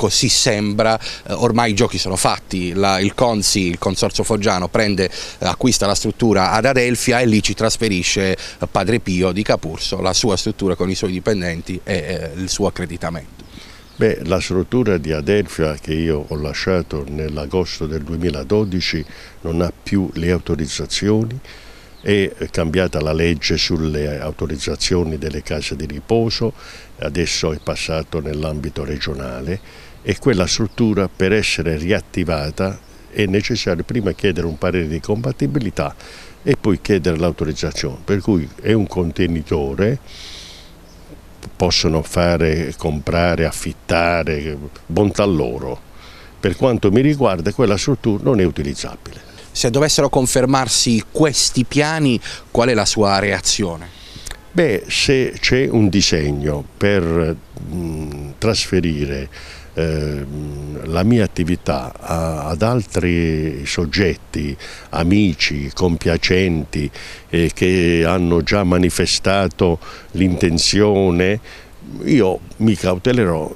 così sembra, eh, ormai i giochi sono fatti, la, il Consi, il Consorzio Foggiano prende, eh, acquista la struttura ad Adelfia e lì ci trasferisce eh, Padre Pio di Capurso, la sua struttura con i suoi dipendenti e il suo accreditamento. Beh, la struttura di Adelfia che io ho lasciato nell'agosto del 2012 non ha più le autorizzazioni, è cambiata la legge sulle autorizzazioni delle case di riposo, adesso è passato nell'ambito regionale e quella struttura per essere riattivata è necessario prima chiedere un parere di compatibilità e poi chiedere l'autorizzazione, per cui è un contenitore possono fare, comprare, affittare, bontà loro. Per quanto mi riguarda quella struttura non è utilizzabile. Se dovessero confermarsi questi piani, qual è la sua reazione? Beh, se c'è un disegno per mh, trasferire eh, la mia attività ad altri soggetti, amici, compiacenti eh, che hanno già manifestato l'intenzione io mi cautelerò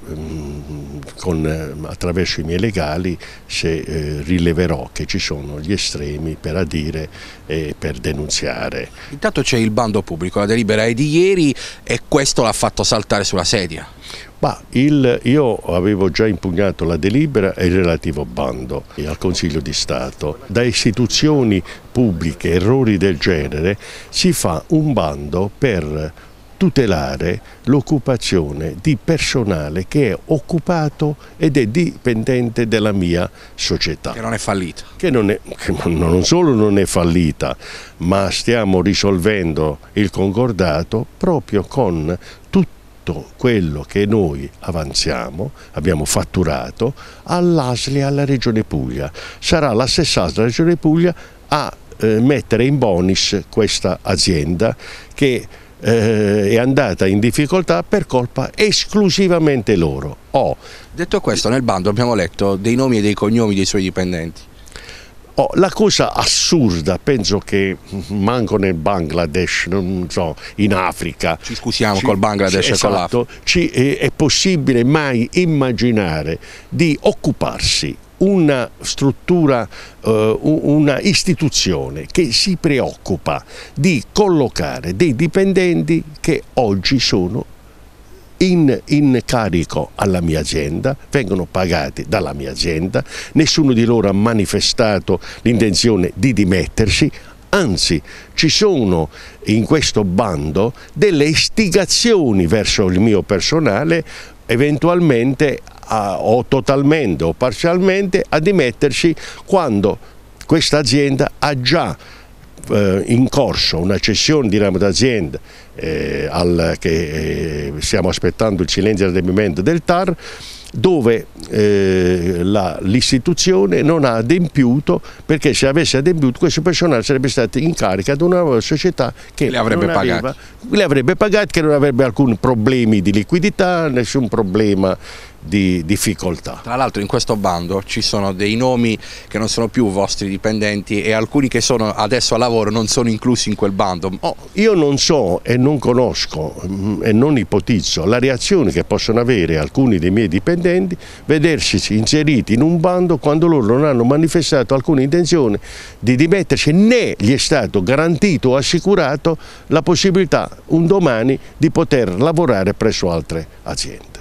con, eh, attraverso i miei legali se eh, rileverò che ci sono gli estremi per adire e per denunziare. Intanto c'è il bando pubblico, la delibera è di ieri e questo l'ha fatto saltare sulla sedia. Ma il, io avevo già impugnato la delibera e il relativo bando al Consiglio di Stato. Da istituzioni pubbliche, errori del genere, si fa un bando per tutelare l'occupazione di personale che è occupato ed è dipendente della mia società. Che non è fallita. Che non, è, che non solo non è fallita, ma stiamo risolvendo il concordato proprio con tutto quello che noi avanziamo, abbiamo fatturato, all'ASLI e alla Regione Puglia. Sarà la stessa ASLI Regione Puglia a eh, mettere in bonus questa azienda che eh, è andata in difficoltà per colpa esclusivamente loro. Oh. Detto questo, nel bando abbiamo letto dei nomi e dei cognomi dei suoi dipendenti. Oh, la cosa assurda, penso che manco nel Bangladesh, non so, in Africa. Ci scusiamo ci, col Bangladesh esatto, e con l'Africa. Ci, è, è possibile mai immaginare di occuparsi una struttura, eh, una istituzione che si preoccupa di collocare dei dipendenti che oggi sono in, in, carico alla mia azienda, vengono pagati dalla mia azienda, nessuno di loro ha manifestato l'intenzione di dimettersi, anzi ci sono in questo bando delle istigazioni verso il mio personale eventualmente a, o totalmente o parzialmente a dimettersi quando questa azienda ha già eh, in corso una cessione di ramo d'azienda eh, che eh, stiamo aspettando il silenzio del adempimento del TAR dove eh, l'istituzione non ha adempiuto perché se avesse adempiuto questo personale sarebbe stato in carica ad una società che le avrebbe, aveva, le avrebbe pagati, che non avrebbe alcun problemi di liquidità, nessun problema di difficoltà. Tra l'altro in questo bando ci sono dei nomi che non sono più vostri dipendenti e alcuni che sono adesso a lavoro non sono inclusi in quel bando. Oh, io non so e non conosco mm, e non ipotizzo la reazione che possono avere alcuni dei miei dipendenti vedersi inseriti in un bando quando loro non hanno manifestato alcuna intenzione di dimettersi né gli è stato garantito o assicurato la possibilità un domani di poter lavorare presso altre aziende.